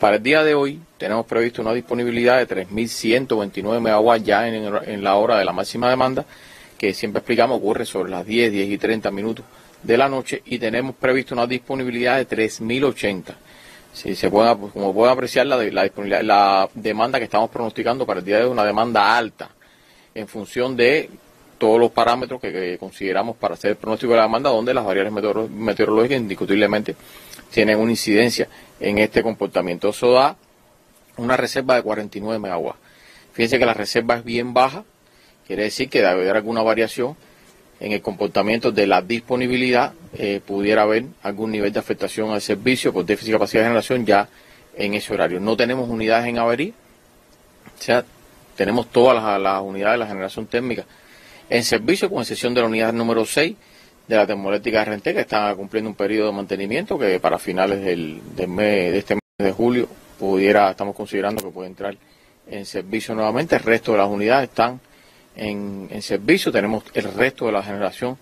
Para el día de hoy tenemos previsto una disponibilidad de 3.129 megawatts ya en, la hora de la máxima demanda, que siempre explicamos ocurre sobre las 10, 10 y 30 minutos de la noche y tenemos previsto una disponibilidad de 3.080. Si se puede, pues, como pueden apreciar, la, disponibilidad, la demanda que estamos pronosticando para el día de hoy es una demanda alta en función de todos los parámetros que, consideramos para hacer el pronóstico de la demanda, donde las variables meteorológicas indiscutiblemente tienen una incidencia en este comportamiento. Eso da una reserva de 49 megawatts. Fíjense que la reserva es bien baja, quiere decir que debe haber alguna variación en el comportamiento de la disponibilidad, eh, pudiera haber algún nivel de afectación al servicio por déficit de capacidad de generación ya en ese horario. No tenemos unidades en avería, o sea, tenemos todas las, las unidades de la generación térmica en servicio, con excepción de la unidad número 6 de la termoeléctrica de que está cumpliendo un periodo de mantenimiento que para finales del, mes, de este mes de julio pudiera, estamos considerando que puede entrar en servicio nuevamente. El resto de las unidades están en, servicio. Tenemos el resto de la generación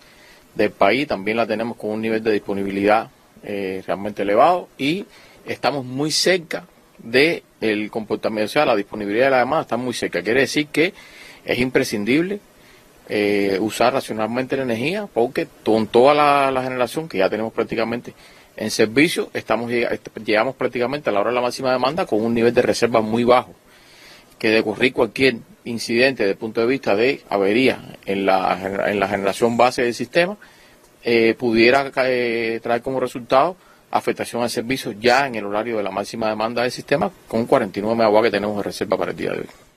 del país, también la tenemos con un nivel de disponibilidad eh, realmente elevado y estamos muy cerca del el comportamiento, o sea, la disponibilidad de la demanda está muy cerca. Quiere decir que es imprescindible eh, usar racionalmente la energía, porque con toda la, generación que ya tenemos prácticamente en servicio, estamos llegamos prácticamente a la hora de la máxima demanda con un nivel de reserva muy bajo, que de ocurrir cualquier incidente desde el punto de vista de avería en la, en la generación base del sistema, eh, pudiera eh, traer como resultado afectación al servicio ya en el horario de la máxima demanda del sistema con 49 megawatts que tenemos de reserva para el día de hoy.